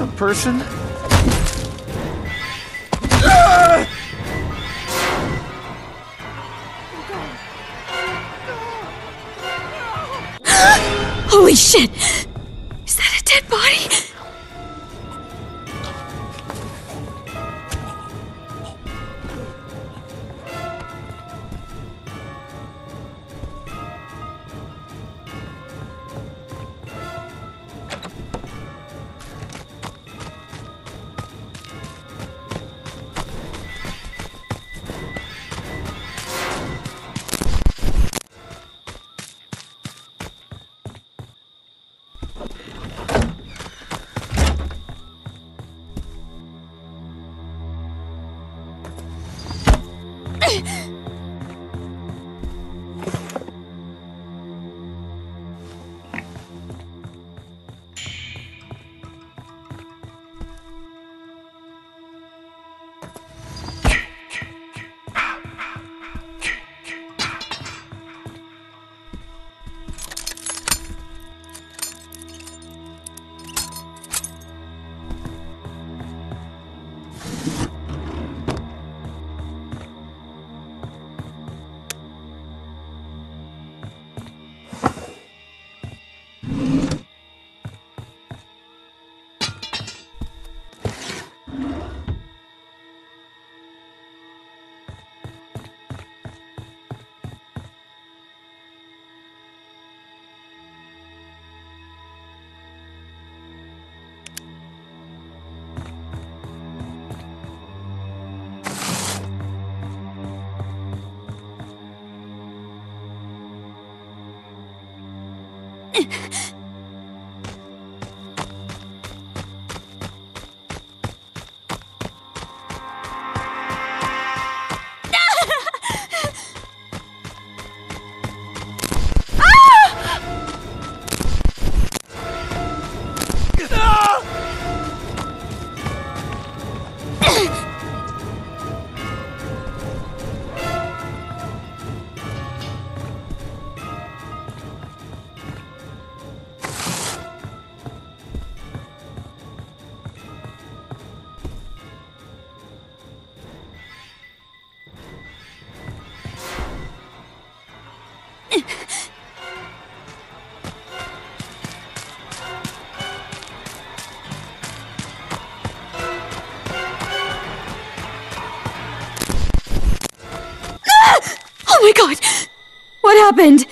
A person? Holy shit! フッ。Happened?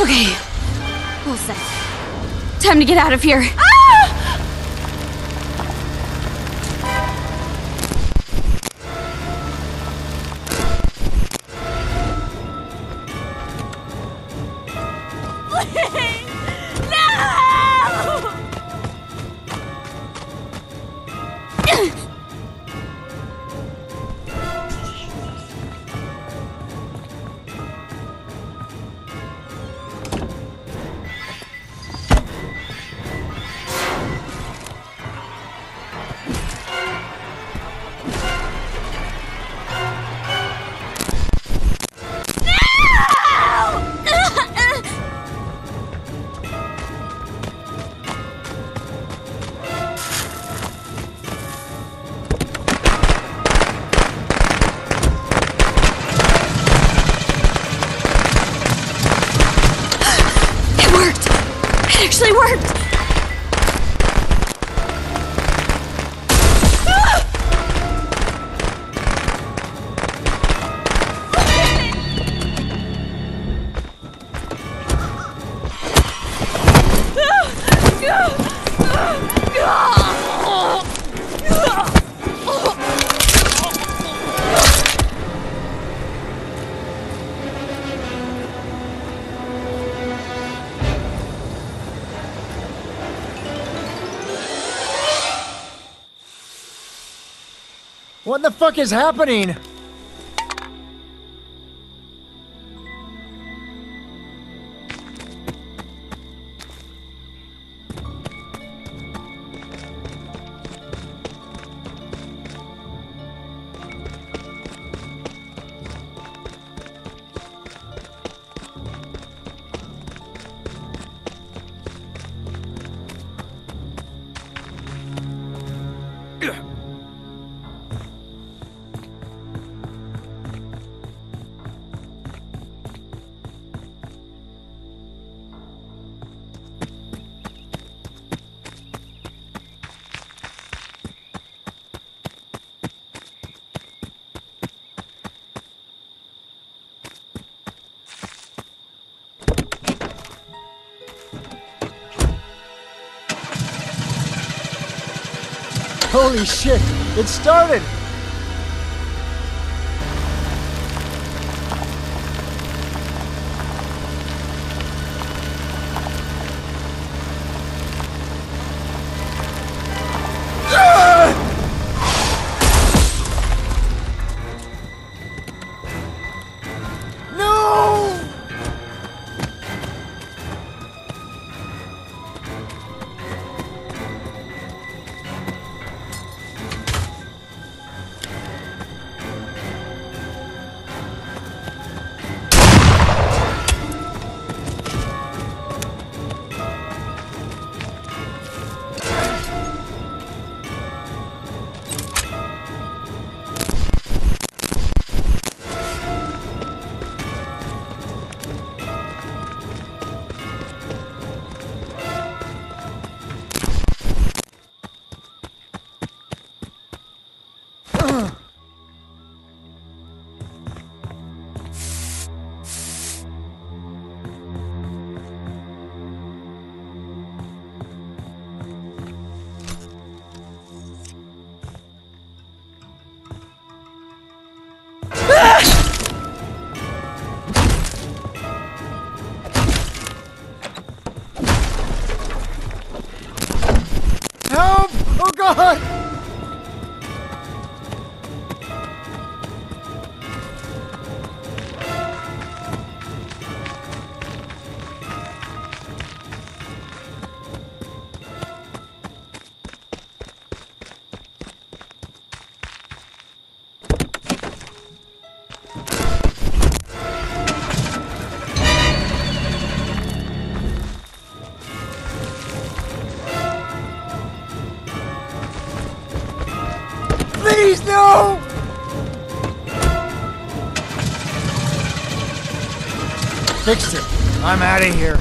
Okay. All set. Time to get out of here. What the fuck is happening? Holy shit, it started! Fixed it. I'm out of here.